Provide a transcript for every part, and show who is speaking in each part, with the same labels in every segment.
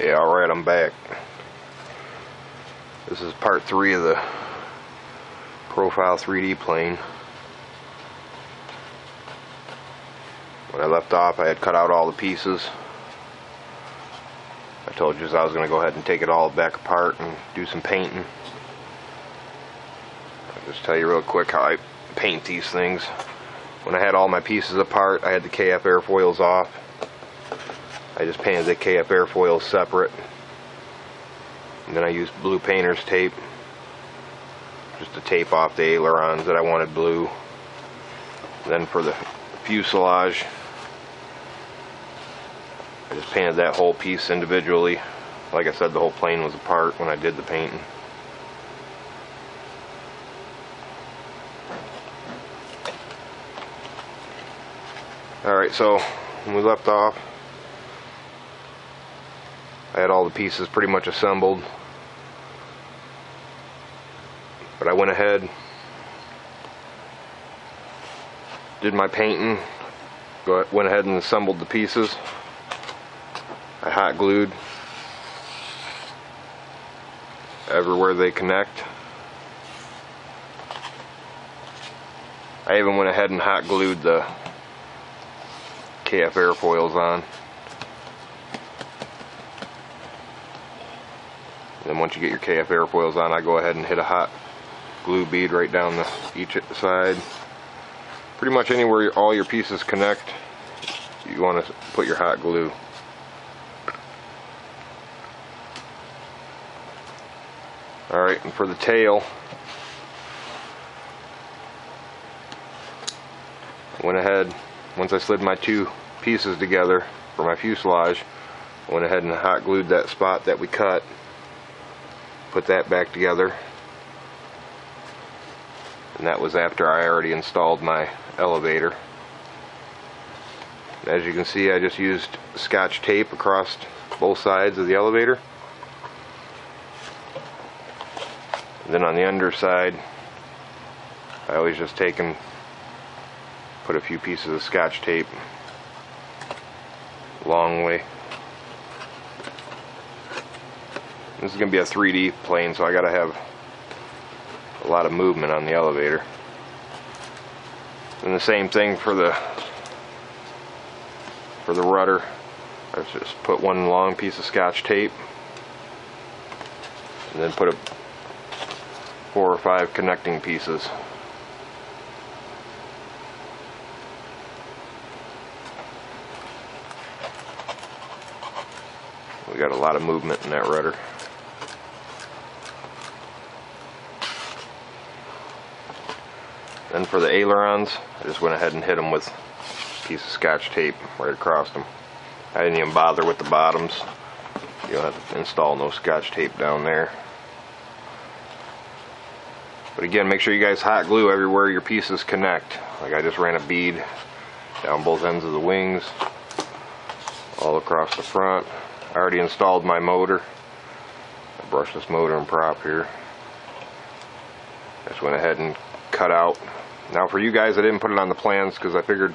Speaker 1: Yeah, alright, I'm back. This is part three of the Profile 3D plane. When I left off, I had cut out all the pieces. I told you I was going to go ahead and take it all back apart and do some painting. I'll just tell you real quick how I paint these things. When I had all my pieces apart, I had the KF airfoils off. I just painted the KF airfoil separate. And then I used blue painter's tape just to tape off the ailerons that I wanted blue. Then for the fuselage, I just painted that whole piece individually. Like I said, the whole plane was apart when I did the painting. Alright, so when we left off, I had all the pieces pretty much assembled. But I went ahead, did my painting, went ahead and assembled the pieces. I hot glued everywhere they connect. I even went ahead and hot glued the KF airfoils on. Once you get your KF airfoils on, I go ahead and hit a hot glue bead right down the each side. Pretty much anywhere all your pieces connect, you want to put your hot glue. Alright, and for the tail, went ahead, once I slid my two pieces together for my fuselage, I went ahead and hot glued that spot that we cut, put that back together, and that was after I already installed my elevator. As you can see, I just used scotch tape across both sides of the elevator. And then on the underside, I always just take and put a few pieces of scotch tape long way. This is going to be a 3D plane, so I got to have a lot of movement on the elevator. And the same thing for the for the rudder. I just put one long piece of scotch tape and then put a four or five connecting pieces. We got a lot of movement in that rudder. Then for the ailerons, I just went ahead and hit them with a piece of scotch tape right across them. I didn't even bother with the bottoms. You don't have to install no scotch tape down there. But again, make sure you guys hot glue everywhere your pieces connect. Like I just ran a bead down both ends of the wings, all across the front. I already installed my motor. I brushed this motor and prop here. Just went ahead and cut out now for you guys, I didn't put it on the plans because I figured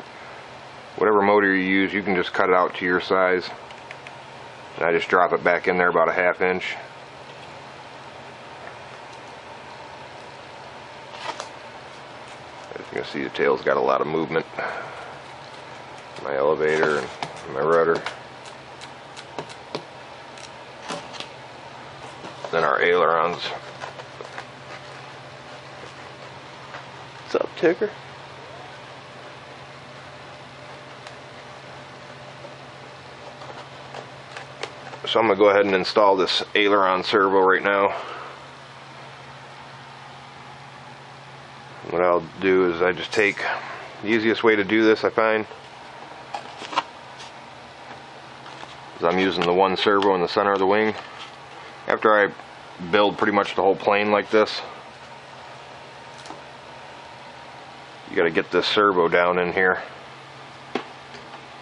Speaker 1: whatever motor you use, you can just cut it out to your size. And I just drop it back in there about a half inch. As you can see, the tail's got a lot of movement. My elevator and my rudder. Then our ailerons What's up, Tigger? So I'm going to go ahead and install this aileron servo right now. What I'll do is I just take the easiest way to do this I find is I'm using the one servo in the center of the wing. After I build pretty much the whole plane like this, you got to get this servo down in here.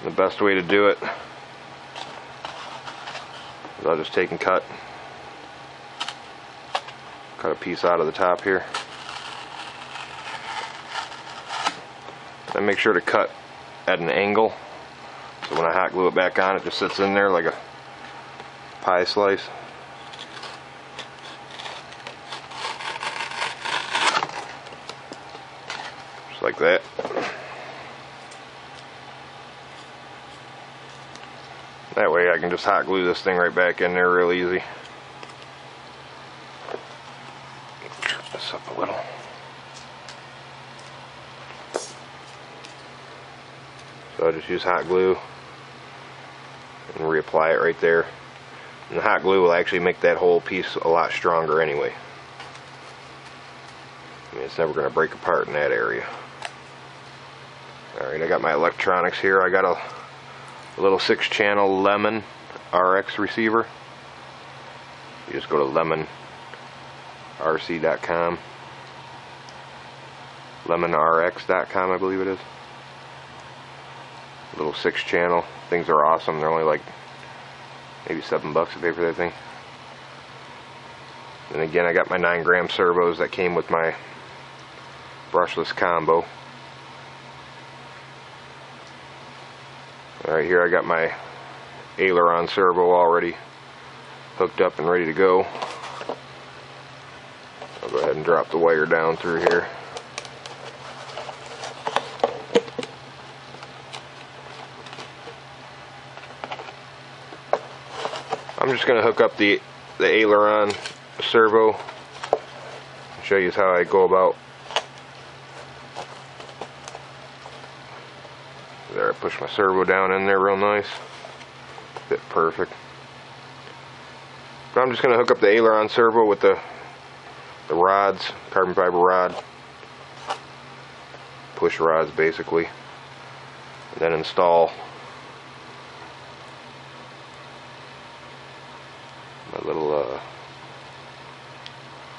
Speaker 1: The best way to do it is I'll just take and cut cut a piece out of the top here. And make sure to cut at an angle so when I hot glue it back on it just sits in there like a pie slice. Like that. That way I can just hot glue this thing right back in there real easy. This up a little. So I just use hot glue and reapply it right there. And the hot glue will actually make that whole piece a lot stronger anyway. I mean, it's never going to break apart in that area. Alright, I got my electronics here. I got a, a little six channel Lemon RX receiver. You just go to lemonrc.com. lemonrx.com I believe it is. Little six channel. Things are awesome. They're only like maybe seven bucks a pay for that thing. And again, I got my nine gram servos that came with my brushless combo. Alright, here I got my aileron servo already hooked up and ready to go. I'll go ahead and drop the wire down through here. I'm just going to hook up the, the aileron servo. Show you how I go about. There, I push my servo down in there real nice. Fit perfect. But I'm just going to hook up the aileron servo with the the rods, carbon fiber rod, push rods basically, and then install my little uh,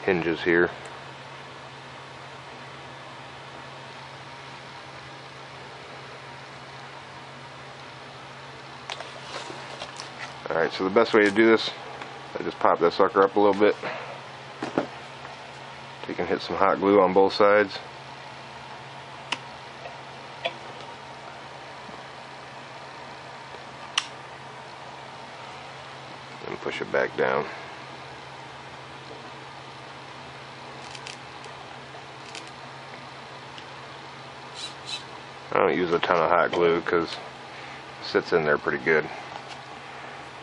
Speaker 1: hinges here. So the best way to do this, I just pop that sucker up a little bit. You can hit some hot glue on both sides. And push it back down. I don't use a ton of hot glue because it sits in there pretty good.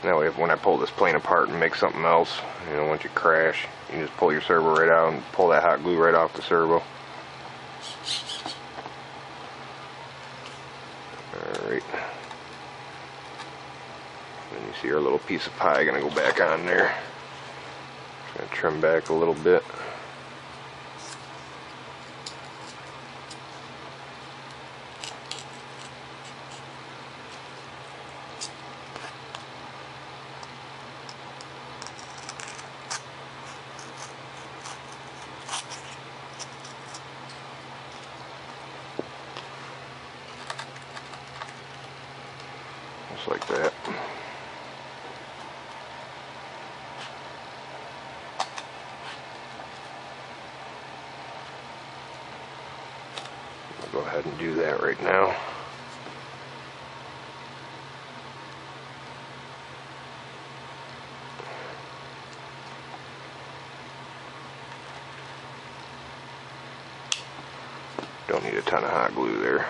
Speaker 1: That way, when I pull this plane apart and make something else, you know, once you crash, you just pull your servo right out and pull that hot glue right off the servo. Alright. Then you see our little piece of pie gonna go back on there. Just gonna trim back a little bit. Just like that. I'll go ahead and do that right now. Don't need a ton of hot glue there.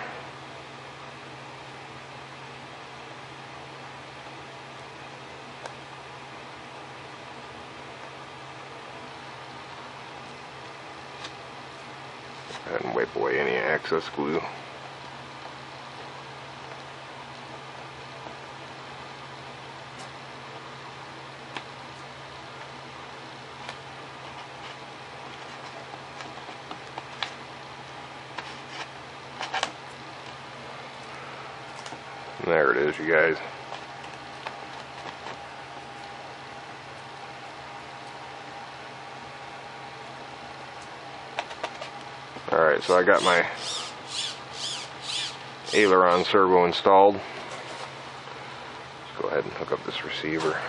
Speaker 1: Go ahead and wipe away any excess glue. There it is, you guys. Alright, so I got my aileron servo installed. Let's go ahead and hook up this receiver.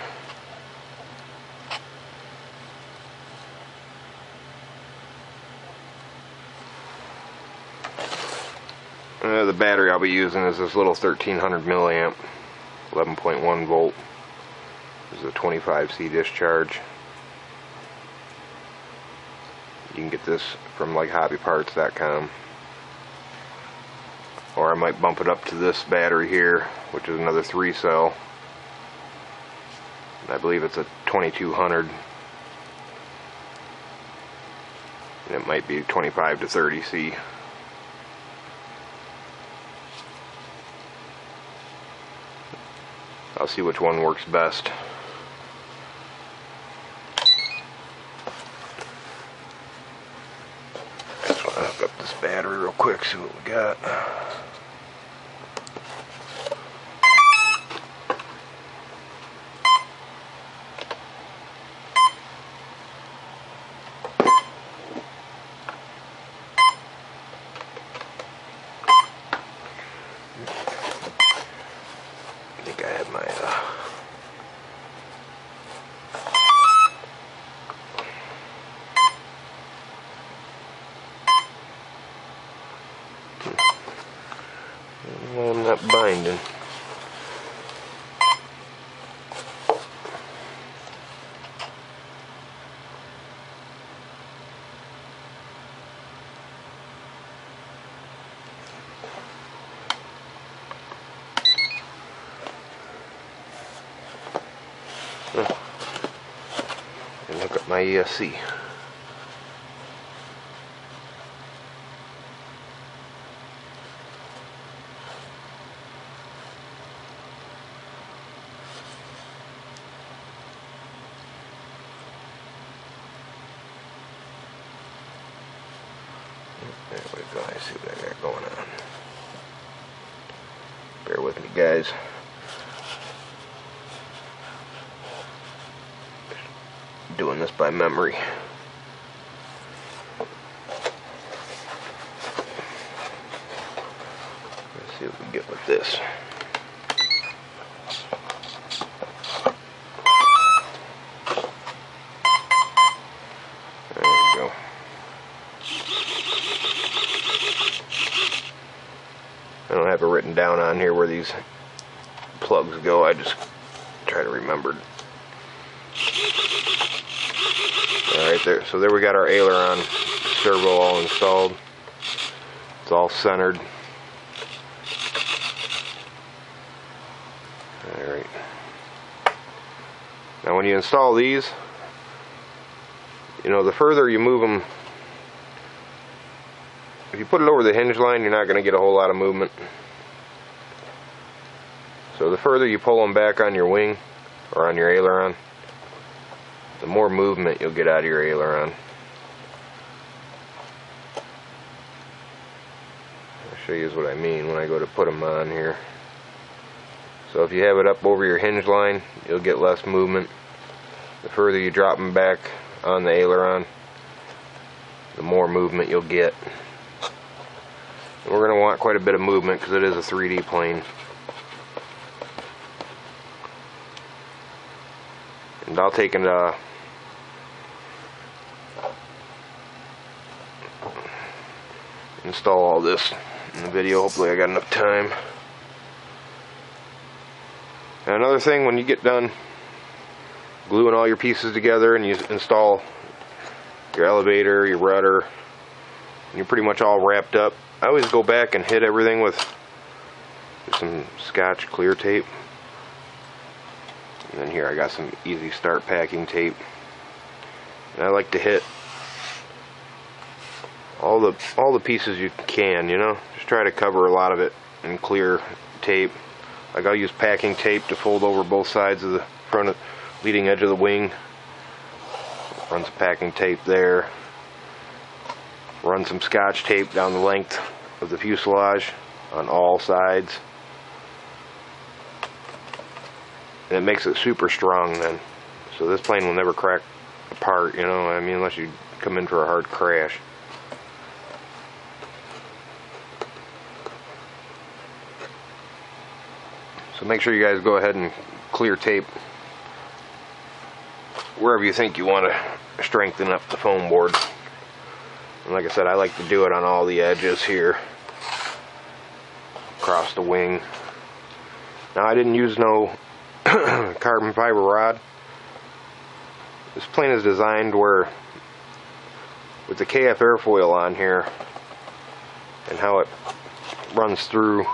Speaker 1: Uh, the battery I'll be using is this little 1300 milliamp, 11.1 volt, This is a 25C discharge. You can get this from like hobbypartz.com. Or I might bump it up to this battery here, which is another 3 cell. I believe it's a 2200. And it might be 25 to 30C. I'll see which one works best. Hook up this battery real quick, see what we got. I think I had my uh, Well, I'm not binding. And look at my ESC. There we go. I see what I got going on. Bear with me, guys. Doing this by memory. Let's see what we get with this. There we go. I don't have it written down on here where these plugs go. I just try to remember. Alright, there. So there we got our aileron servo all installed. It's all centered. Alright. Now when you install these, you know, the further you move them if you put it over the hinge line, you're not going to get a whole lot of movement. So the further you pull them back on your wing or on your aileron, the more movement you'll get out of your aileron. I'll show you what I mean when I go to put them on here. So if you have it up over your hinge line, you'll get less movement. The further you drop them back on the aileron, the more movement you'll get. We're going to want quite a bit of movement because it is a 3D plane. And I'll take and uh, install all this in the video. Hopefully I got enough time. And another thing, when you get done gluing all your pieces together and you install your elevator, your rudder, you're pretty much all wrapped up, I always go back and hit everything with some scotch clear tape. And then here I got some easy start packing tape. And I like to hit all the all the pieces you can, you know. Just try to cover a lot of it in clear tape. Like I'll use packing tape to fold over both sides of the front of, leading edge of the wing. Run some packing tape there. Run some scotch tape down the length of the fuselage on all sides. And it makes it super strong then. So this plane will never crack apart, you know, I mean unless you come in for a hard crash. So make sure you guys go ahead and clear tape wherever you think you want to strengthen up the foam board. And like I said, I like to do it on all the edges here across the wing. Now I didn't use no carbon fiber rod. This plane is designed where with the KF airfoil on here and how it runs through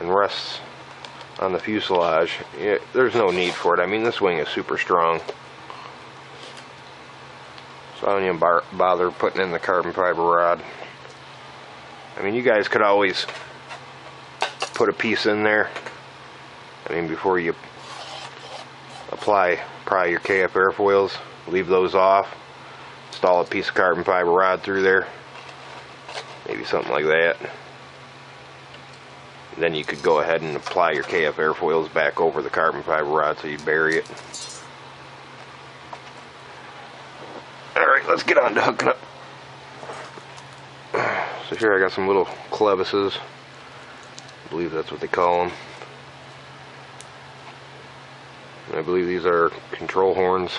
Speaker 1: and rests on the fuselage, it, there's no need for it. I mean, this wing is super strong. So I don't even bar bother putting in the carbon fiber rod. I mean, you guys could always put a piece in there. I mean, before you apply probably your KF airfoils, leave those off, install a piece of carbon fiber rod through there, maybe something like that. Then you could go ahead and apply your KF airfoils back over the carbon fiber rod so you bury it. Alright, let's get on to hooking up. So here I got some little clevises. I believe that's what they call them. I believe these are control horns.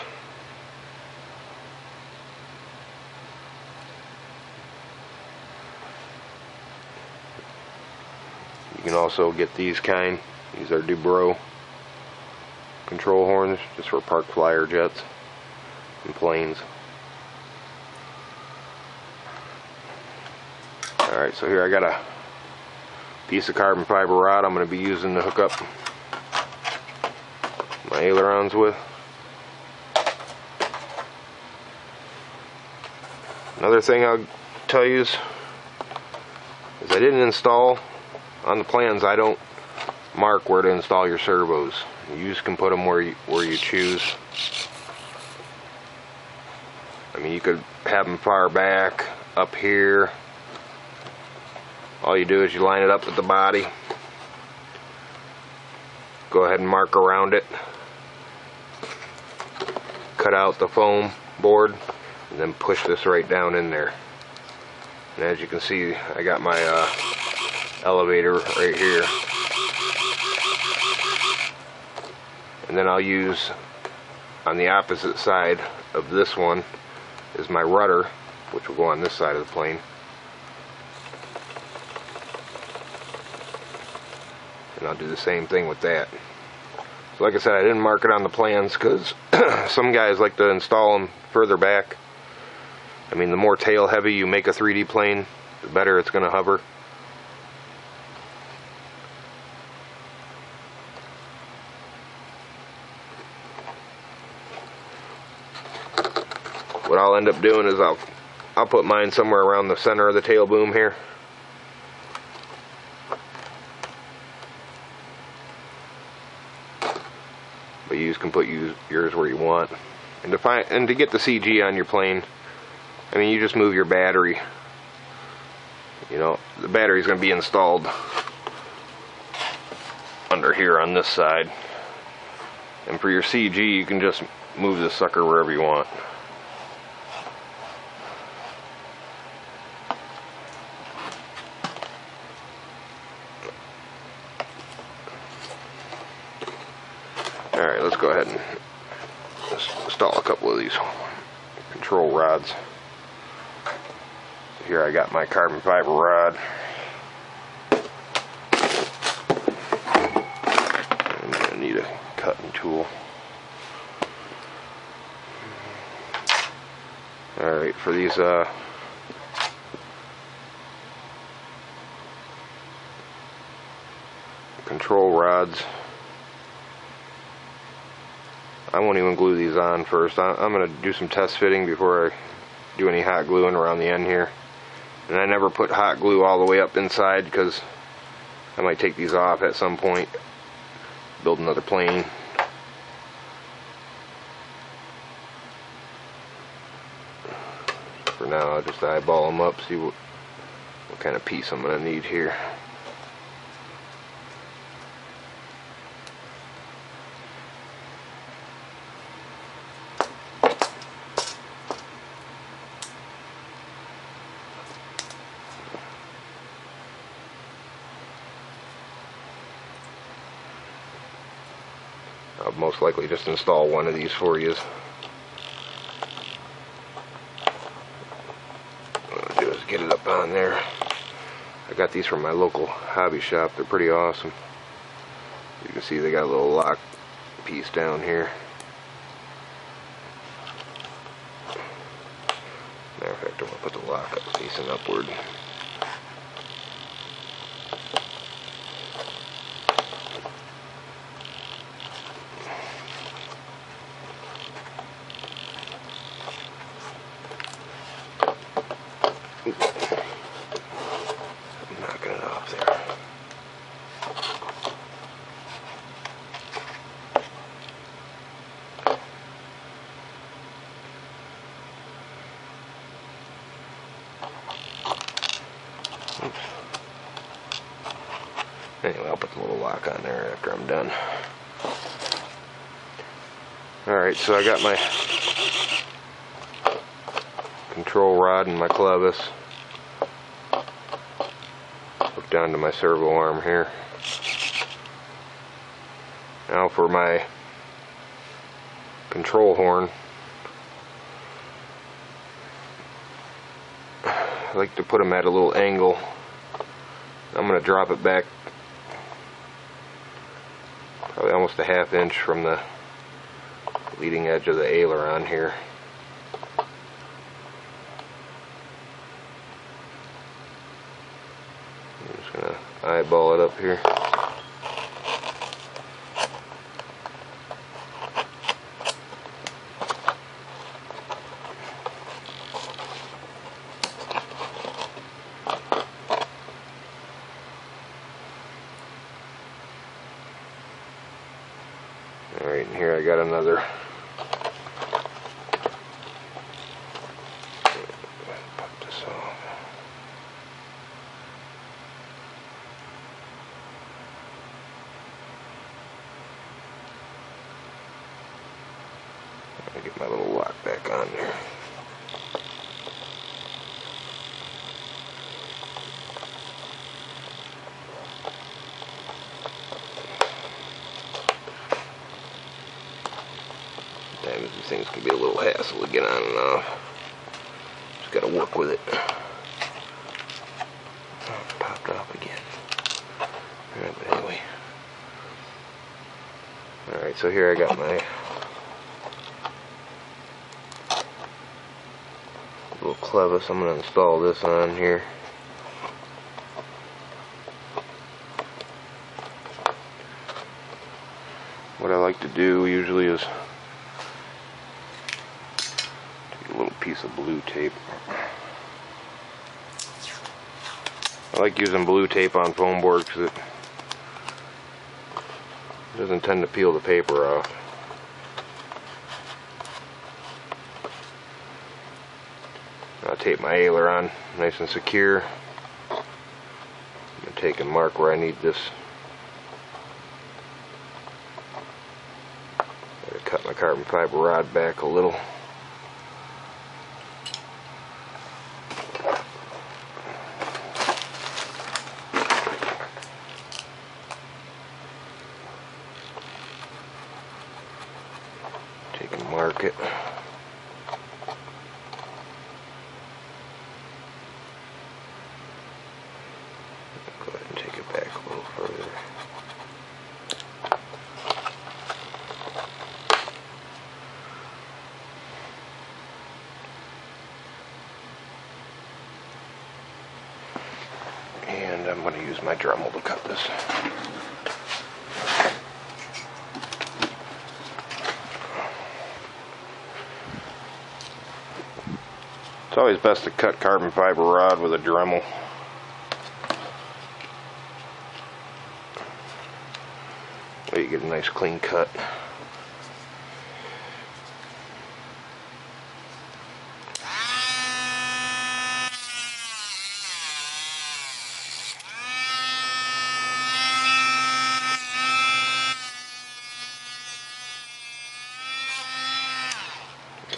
Speaker 1: Can also get these kind. These are Du-Bro control horns just for park flyer jets and planes. Alright, so here I got a piece of carbon fiber rod I'm going to be using to hook up my ailerons with. Another thing I'll tell you is, is I didn't install on the plans I don't mark where to install your servos. You just can put them where you, where you choose. I mean you could have them far back, up here. All you do is you line it up with the body. Go ahead and mark around it cut out the foam board and then push this right down in there. And as you can see, I got my uh, elevator right here. And then I'll use on the opposite side of this one is my rudder, which will go on this side of the plane. And I'll do the same thing with that So like I said, I didn't mark it on the plans because some guys like to install them further back. I mean, the more tail heavy you make a 3D plane, the better it's going to hover. What End up doing is I'll I'll put mine somewhere around the center of the tail boom here. but you can put yours where you want. And to find and to get the CG on your plane, I mean you just move your battery. You know, the battery is going to be installed under here on this side. And for your CG, you can just move the sucker wherever you want. Alright, let's go ahead and install a couple of these control rods. Here I got my carbon fiber rod. I'm going to need a cutting tool. Alright, for these uh, control rods, I won't even glue these on first. I, am going to do some test fitting before I do any hot gluing around the end here. And I never put hot glue all the way up inside because I might take these off at some point. Build another plane. For now, I'll just eyeball them up, see what, what kind of piece I'm going to need here. likely just install one of these for you. do is get it up on there. I got these from my local hobby shop. They're pretty awesome. You can see they got a little lock piece down here. Matter of fact, I'm going to put the lock up facing upward. Alright, so I got my control rod and my clevis hooked to my servo arm here. Now for my control horn. I like to put them at a little angle. I'm going to drop it back probably almost a half inch from the leading edge of the aileron here. I'm just gonna eyeball it up here. Alright, and here I got another pop this off. I'll get my little lock back on there. Sometimes these things can be a little hassle to get on and off. Just gotta work with it. Oh, it popped off again. Alright, but anyway. Alright, so here I got my little clevis. I'm gonna install this on here. What I like to do usually is take a little piece of blue tape. I like using blue tape on foam board because it doesn't tend to peel the paper off. I'll tape my aileron nice and secure. I'm going to take and mark where I need this. Cut my carbon fiber rod back a little. It. Go ahead and take it back a little further. And I'm going to use my Dremel to cut this. It's always best to cut carbon fiber rod with a Dremel. Way you get a nice clean cut.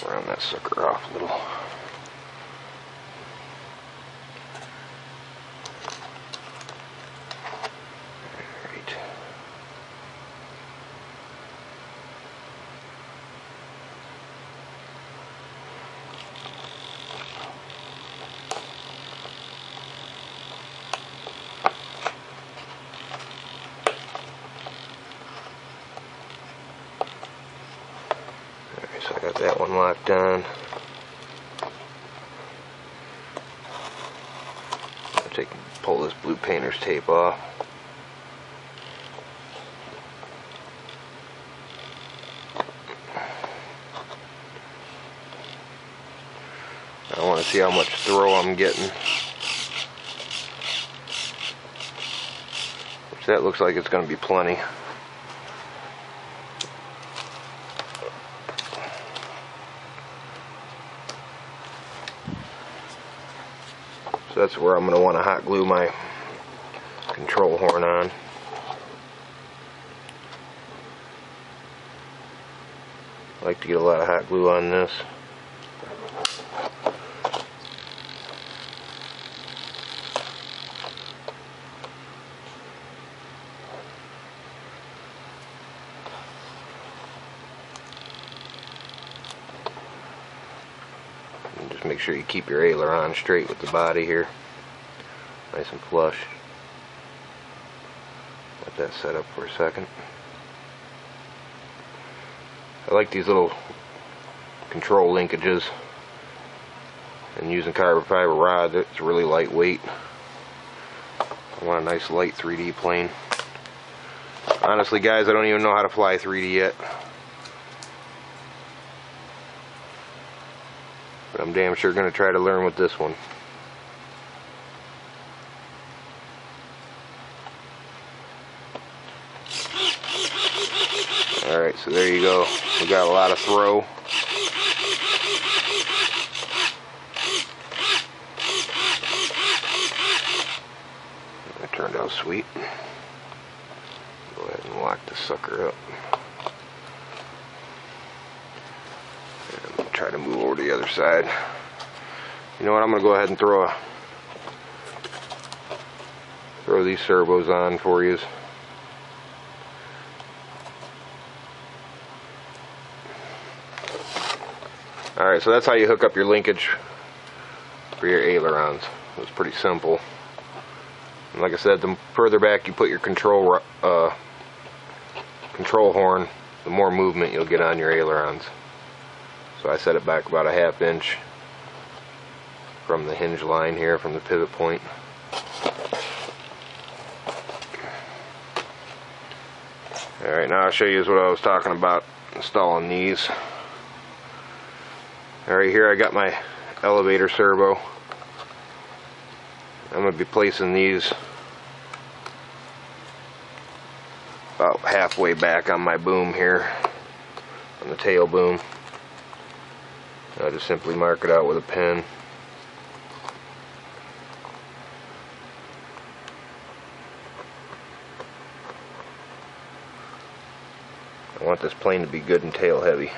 Speaker 1: Round that sucker off a little. Alright. Alright, so I got that one locked on. I'll take pull tape off. I want to see how much throw I'm getting. Which that looks like it's going to be plenty. So that's where I'm going to want to hot glue my control horn on. I like to get a lot of hot glue on this. Just make sure you keep your aileron straight with the body here. Nice and flush. That set up for a second. I like these little control linkages and using carbon fiber rod. It's really lightweight. I want a nice light 3D plane. Honestly guys I don't even know how to fly 3D yet. But I'm damn sure gonna try to learn with this one Alright, so there you go. We got a lot of throw. That turned out sweet. Go ahead and lock the sucker up. Try to move over to the other side. You know what, I'm going to go ahead and throw a throw these servos on for you. Alright, so that's how you hook up your linkage for your ailerons. It's pretty simple. And like I said, the further back you put your control uh, control horn, the more movement you'll get on your ailerons. So I set it back about a half inch from the hinge line here, from the pivot point. Alright, now I'll show you what I was talking about installing these. Alright, here I got my elevator servo. I'm going to be placing these about halfway back on my boom here, on the tail boom. I'll just simply mark it out with a pen. I want this plane to be good and tail heavy.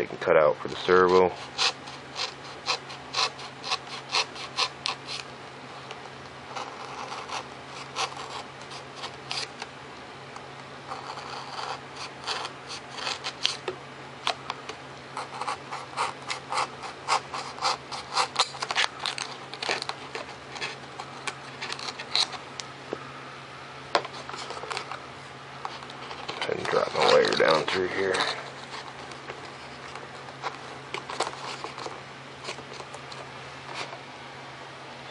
Speaker 1: Take and cut out for the servo. and drop my wire down through here.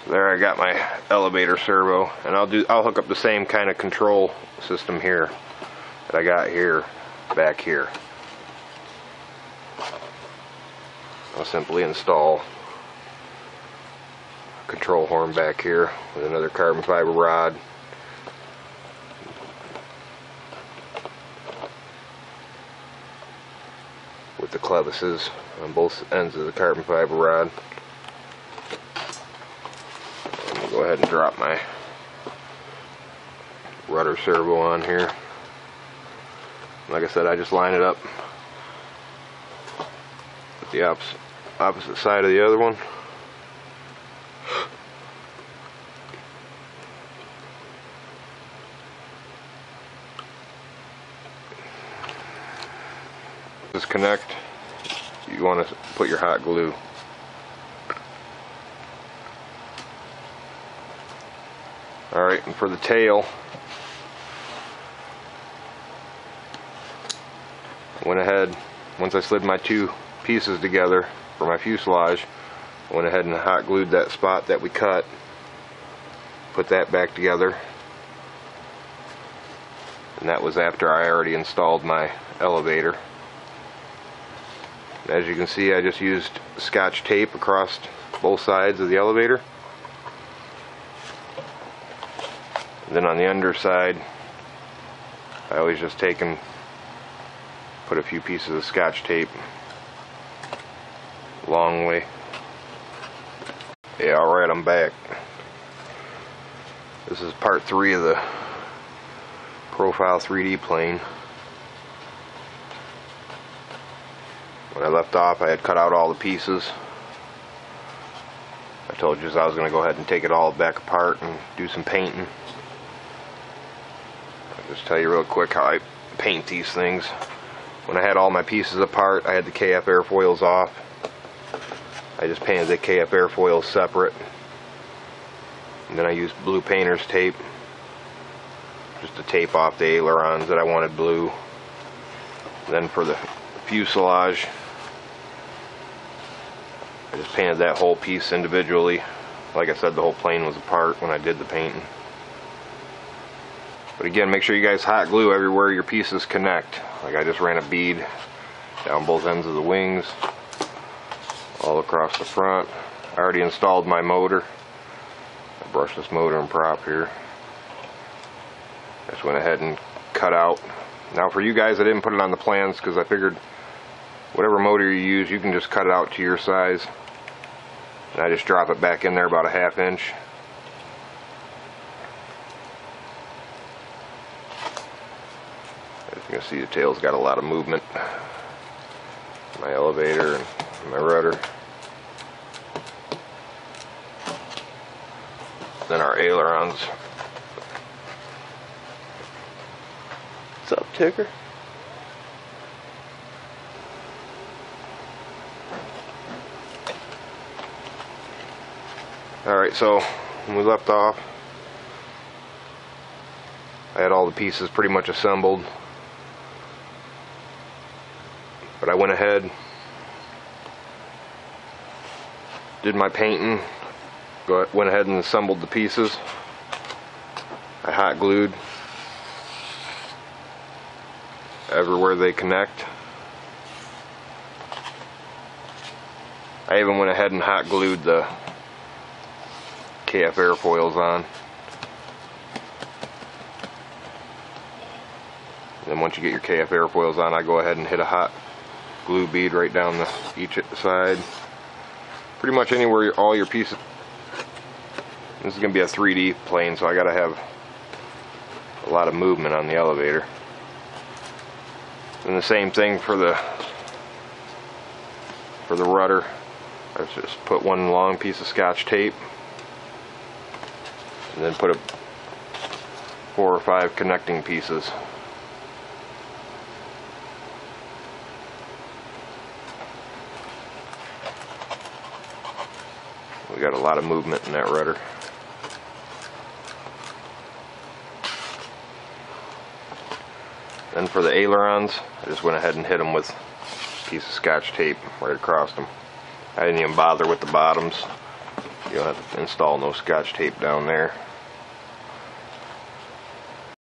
Speaker 1: There I got my elevator servo and I'll do I'll hook up the same kind of control system here that I got here back here. I'll simply install control horn back here with another carbon fiber rod with the clevises on both ends of the carbon fiber rod. I'm going to go ahead and drop my rudder servo on here. Like I said, I just line it up with the opposite, opposite side of the other one. disconnect you want to put your hot glue alright and for the tail went ahead once I slid my two pieces together for my fuselage, I went ahead and hot glued that spot that we cut. Put that back together. And that was after I already installed my elevator. As you can see, I just used scotch tape across both sides of the elevator. And then on the underside, I always just take and put a few pieces of scotch tape long way. Yeah, alright, I'm back. This is part three of the Profile 3D plane. When I left off, I had cut out all the pieces. I told you I was going to go ahead and take it all back apart and do some painting. Just tell you real quick how I paint these things. When I had all my pieces apart, I had the KF airfoils off. I just painted the KF airfoils separate. And then I used blue painter's tape just to tape off the ailerons that I wanted blue. Then for the fuselage, I just painted that whole piece individually. Like I said, the whole plane was apart when I did the painting. But again, make sure you guys hot glue everywhere your pieces connect. Like I just ran a bead down both ends of the wings, all across the front. I already installed my motor. I brushed this motor and prop here. Just went ahead and cut out. Now for you guys, I didn't put it on the plans because I figured whatever motor you use, you can just cut it out to your size. And I just drop it back in there about a half inch. You can see, the tail's got a lot of movement. My elevator and my rudder. Then our ailerons. What's up, Ticker? Alright, so when we left off, I had all the pieces pretty much assembled. But I went ahead, did my painting, went ahead and assembled the pieces. I hot glued everywhere they connect. I even went ahead and hot glued the KF airfoils on. Then once you get your KF airfoils on, I go ahead and hit a hot glue bead right down the each side. Pretty much anywhere all your pieces. This is going to be a 3D plane, so I got to have a lot of movement on the elevator. And the same thing for the for the rudder. I just put one long piece of scotch tape and then put a four or five connecting pieces. We got a lot of movement in that rudder. Then for the ailerons, I just went ahead and hit them with a piece of scotch tape right across them. I didn't even bother with the bottoms. You don't have to install no scotch tape down there.